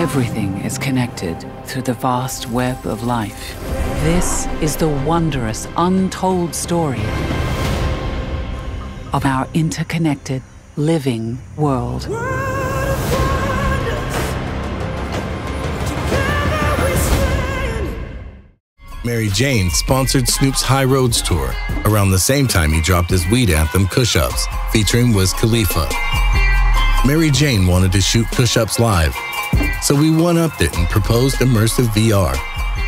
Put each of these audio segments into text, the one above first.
Everything is connected through the vast web of life. This is the wondrous, untold story of our interconnected, living world. Mary Jane sponsored Snoop's High Roads tour around the same time he dropped his weed anthem Kush Ups, featuring Wiz Khalifa. Mary Jane wanted to shoot Kush Ups live, so we one upped it and proposed immersive VR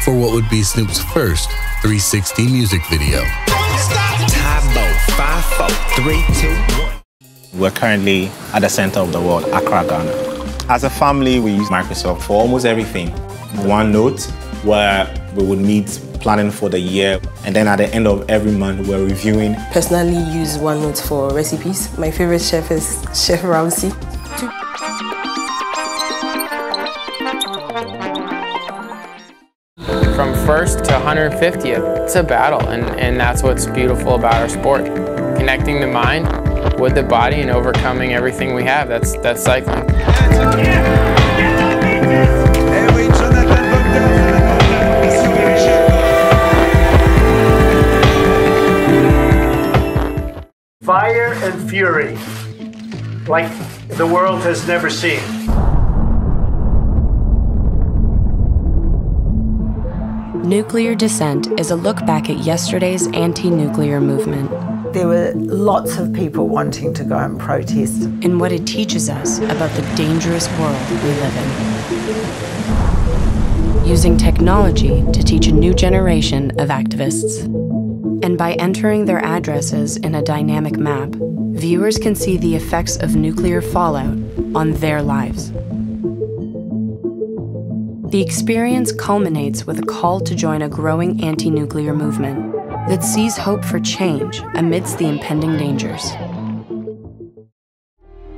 for what would be Snoop's first 360 music video. Tybo, five, four, three, two, one. We're currently at the center of the world, Accra, Ghana. As a family, we use Microsoft for almost everything. OneNote, where we would meet planning for the year, and then at the end of every month, we're reviewing. Personally, use OneNote for recipes. My favorite chef is Chef Ramsay. From first to 150th, it's a battle, and, and that's what's beautiful about our sport. Connecting the mind with the body and overcoming everything we have, that's, that's cycling. Fire and fury, like the world has never seen. Nuclear Descent is a look back at yesterday's anti nuclear movement. There were lots of people wanting to go and protest. And what it teaches us about the dangerous world we live in. Using technology to teach a new generation of activists. And by entering their addresses in a dynamic map, viewers can see the effects of nuclear fallout on their lives. The experience culminates with a call to join a growing anti nuclear movement that sees hope for change amidst the impending dangers.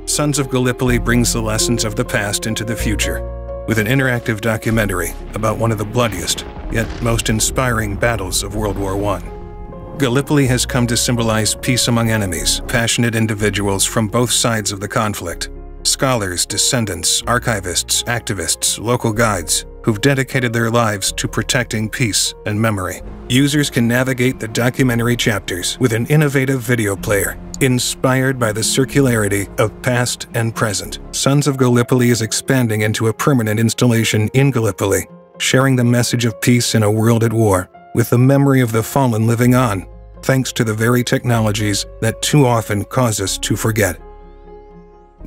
Sons of Gallipoli brings the lessons of the past into the future with an interactive documentary about one of the bloodiest, yet most inspiring battles of World War I. Gallipoli has come to symbolize peace among enemies, passionate individuals from both sides of the conflict. Scholars, descendants, archivists, activists, local guides who've dedicated their lives to protecting peace and memory. Users can navigate the documentary chapters with an innovative video player inspired by the circularity of past and present. Sons of Gallipoli is expanding into a permanent installation in Gallipoli, sharing the message of peace in a world at war, with the memory of the fallen living on, thanks to the very technologies that too often cause us to forget.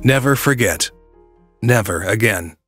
Never forget. Never again.